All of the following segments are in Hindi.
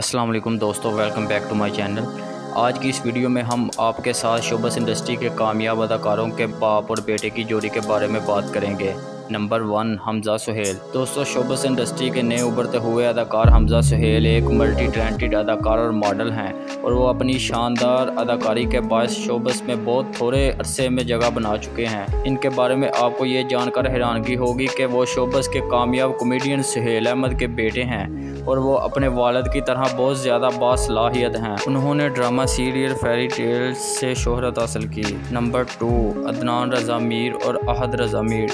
वालेकुम दोस्तों welcome back to my channel आज की इस वीडियो में हम आपके साथ शोबस इंडस्ट्री के कामयाब अदाकारों के बाप और बेटे की जोड़ी के बारे में बात करेंगे। Number one Hamza Suhail. दोस्तों शोबस इंडस्ट्री के नए उभरते हुए अदाकार हमज़ा सुहेल एक मल्टी टैलेंटेड अदाकार और मॉडल हैं और वो अपनी शानदार अदाकारी के बायस शोबस में बहुत थोड़े अरसे में जगह बना चुके हैं। इनके बारे में आपको ये जानकर हैरानगी होगी कि वो शोबस के कामयाब कॉमेडियन सुहेल अहमद के बेटे हैं। और वो अपने वालद की तरह बहुत ज़्यादा बासलाहियत हैं। उन्होंने ड्रामा सीरियल फेरी टेल्स से शोहरत हासिल की। नंबर टू, अदनान रज़ा मीर और अहद रज़ा मीर।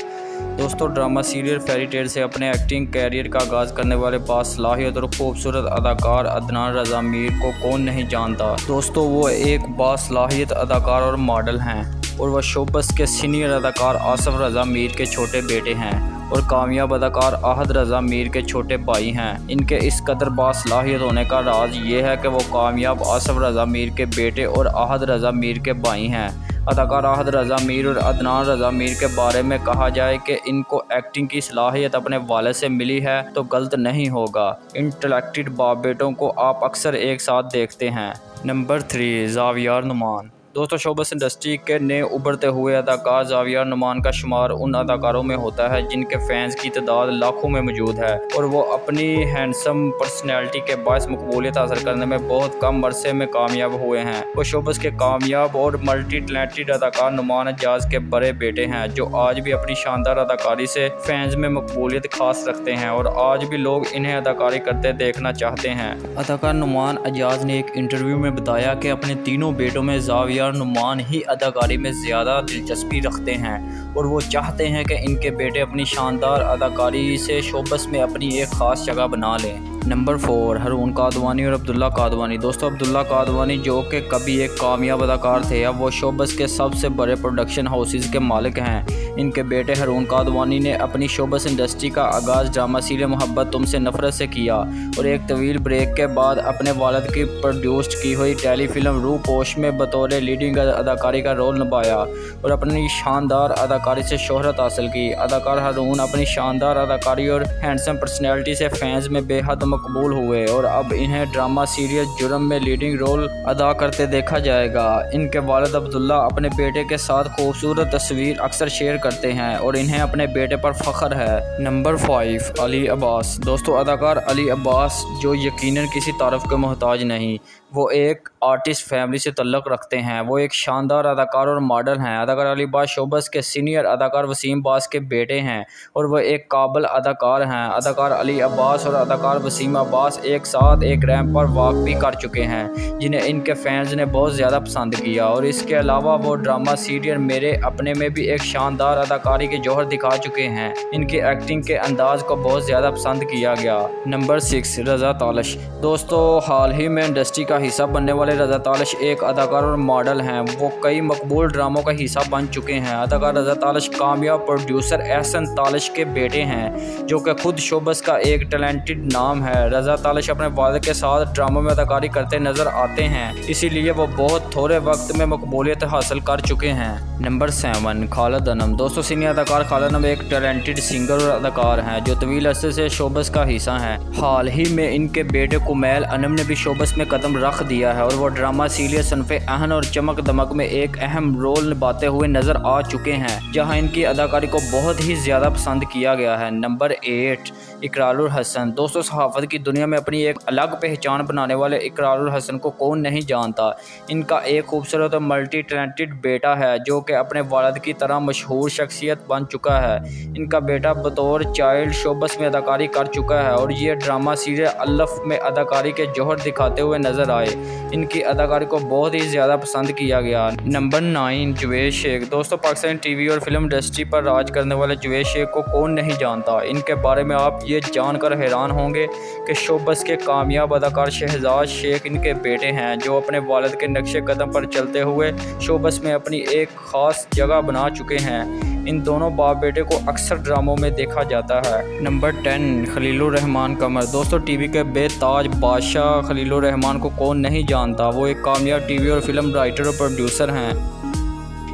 दोस्तों, ड्रामा सीरियल फेरी टेल से अपने एक्टिंग कैरियर का आगाज़ करने वाले बासलाहियत और खूबसूरत अदाकार अदनान रज़ा मीर को कौन नहीं जानता? दोस्तों, वो एक बासलाहियत अदाकार और मॉडल हैं और वह शोबस के सीनियर अदाकार आसफ रज़ा मीर के छोटे बेटे हैं। और कामयाब अदाकार आहद रज़ा मीर के छोटे भाई हैं। इनके इस कदर बासलाहियत होने का राज ये है कि वो कामयाब आसफ रज़ा मीर के बेटे और आहद रज़ा मीर के भाई हैं। अदाकार आहद रज़ा मीर और अदनान रज़ा मीर के बारे में कहा जाए कि इनको एक्टिंग की सलाहियत अपने वाले से मिली है तो गलत नहीं होगा। इंटलेक्टेड बाप बेटों को आप अक्सर एक साथ देखते हैं। Number three, Zaviyar Nauman. दोस्तों, शोबस इंडस्ट्री के नए उभरते हुए अदाकार जाविया नुमान का शुमार उन अदाकारों में होता है जिनके फैंस की तादाद लाखों में मौजूद है और वो अपनी हैंडसम पर्सनैलिटी के बायस मकबूलियत हासिल करने में बहुत कम अरसे में कामयाब हुए हैं। वो शोबस के कामयाब और मल्टी टैलेंटेड अदाकार नुमान एजाज के बड़े बेटे हैं, जो आज भी अपनी शानदार अदाकारी से फैंस में मकबूलियत खास रखते हैं और आज भी लोग इन्हें अदाकारी करते देखना चाहते हैं। अदाकार नुमान एजाज ने एक इंटरव्यू में बताया कि अपने तीनों बेटों में जाविया नुमान ही अदाकारी में ज़्यादा दिलचस्पी रखते हैं। और वो चाहते हैं कि इनके बेटे अपनी शानदार अदाकारी से शोबस में अपनी एक ख़ास जगह बना लें। नंबर फोर, हरून कादवानी और अब्दुल्ला कादवानी। दोस्तों, अब्दुल्ला कादवानी जो कि कभी एक कामयाब अदाकार थे, अब वो शोबस के सबसे बड़े प्रोडक्शन हाउसेज के मालिक हैं। इनके बेटे हरून कादवानी ने अपनी शोबस इंडस्ट्री का आगाज़ ड्रामा सीरियल मोहब्बत तुमसे नफरत से किया और एक तवील ब्रेक के बाद अपने वालद की प्रोड्यूस्ड की हुई टेलीफिल्म रू पोश में बतौर लीडिंग अदाकारी का रोल निभाया और अपनी शानदार अदाकारी से शोहरत हासिल की। अदाकार हरून अपनी शानदार अदाकारी और हैंडसम पर्सनैलिटी से फैंस में बेहद मकबूल हुए और अब इन्हें ड्रामा सीरियल जुर्म में लीडिंग रोल अदा करते देखा जाएगा। इनके वालद अब्दुल्ला अपने बेटे के साथ खूबसूरत तस्वीर अक्सर शेयर करते हैं और इन्हें अपने बेटे पर फख्र है। Number five, Ali Abbas. दोस्तों, अदाकार अली अब्बास, जो यकीनन किसी तारफ़ के मोहताज नहीं वो एक आर्टिस्ट फैमिली से तल्लक रखते हैं। वो एक शानदार अदाकार और मॉडल हैं। अदाकार अली बास शोबस के सीनियर अदाकार वसीम बास के बेटे हैं और वह एक काबिल अदाकार हैं। अदाकार अली अब्बास और अदाकार वसीम अब्बास एक साथ एक रैम पर वॉक भी कर चुके हैं, जिन्हें इनके फैंस ने बहुत ज़्यादा पसंद किया। और इसके अलावा वो ड्रामा सीरियल मेरे अपने में भी एक शानदार अदाकारी के जौहर दिखा चुके हैं। इनकी एक्टिंग के अंदाज को बहुत ज़्यादा पसंद किया गया। Number six Raza Talish. दोस्तों, हाल ही में इंडस्ट्री का हिस्सा बनने वाले रज़ा तालश एक अदाकार और मॉडल हैं। वो कई मकबूल ड्रामों का हिस्सा बन चुके हैं। अदाकार रज़ा तालश कामयाब प्रोड्यूसर एहसन तालश के बेटे हैं, जो कि खुद शोबस का एक टैलेंटेड नाम है। रज़ा तालश अपने वाले के साथ ड्रामों में अदाकारी करते नज़र आते हैं, इसीलिए वो बहुत थोड़े वक्त में मकबूलियत हासिल कर चुके हैं। Number seven, Khalid Anam. दोस्तों, सीनियर अदाकार खालद अनम एक टैलेंटेड सिंगर और अदाकार हैं, जो तवील अरसे से शोबस का हिस्सा हैं। हाल ही में इनके बेटे कुमैल अनम ने भी शोबस में कदम रख दिया है और वो ड्रामा सीरियल सनफ अहन और चमक दमक में एक अहम रोल निभाते हुए नज़र आ चुके हैं, जहाँ इनकी अदाकारी को बहुत ही ज़्यादा पसंद किया गया है। Number eight. इकरार हसन। दोस्तों, सहाफ़त की दुनिया में अपनी एक अलग पहचान बनाने वाले इकरार हसन को कौन नहीं जानता? इनका एक खूबसूरत और मल्टी टैलेंटेड बेटा है, जो कि अपने वालद की तरह मशहूर शख्सियत बन चुका है। इनका बेटा बतौर चाइल्ड शोबस में अदाकारी कर चुका है और ये ड्रामा सीरियल अल्लफ में अदाकारी के जौहर दिखाते हुए नज़र आए। इनकी अदाकारी को बहुत ही ज़्यादा पसंद किया गया। Number nine, Javed Sheikh. दोस्तों, पाकिस्तान टीवी और फ़िल्म इंडस्ट्री पर राज करने वाले जुवेद शेख को कौन नहीं जानता? इनके बारे में आप ये जानकर हैरान होंगे कि शोबस के कामयाब अदाकार शहजाद शेख इनके बेटे हैं, जो अपने वालद के नक्शे कदम पर चलते हुए शोबस में अपनी एक ख़ास जगह बना चुके हैं। इन दोनों बाप बेटे को अक्सर ड्रामों में देखा जाता है। Number ten Khalil ur Rehman Qamar. दोस्तों, टीवी के बेताज बादशाह खलीलुररहमान को कौन नहीं जानता? वो एक कामयाब टीवी और फ़िल्म राइटर और प्रोड्यूसर हैं।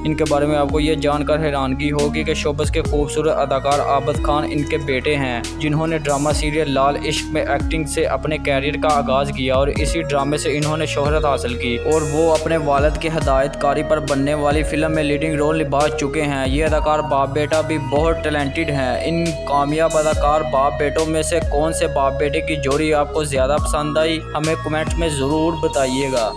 इनके बारे में आपको ये जानकर हैरानगी होगी कि शोबस के खूबसूरत अदाकार आबद खान इनके बेटे हैं, जिन्होंने ड्रामा सीरियल लाल इश्क में एक्टिंग से अपने कैरियर का आगाज़ किया और इसी ड्रामे से इन्होंने शोहरत हासिल की। और वो अपने वालद की हदायतकारी पर बनने वाली फ़िल्म में लीडिंग रोल निभा चुके हैं। ये अदाकार बाप बेटा भी बहुत टैलेंटेड हैं। इन कामयाब अदाकार बाप बेटों में से कौन से बाप बेटे की जोड़ी आपको ज़्यादा पसंद आई, हमें कमेंट में ज़रूर बताइएगा।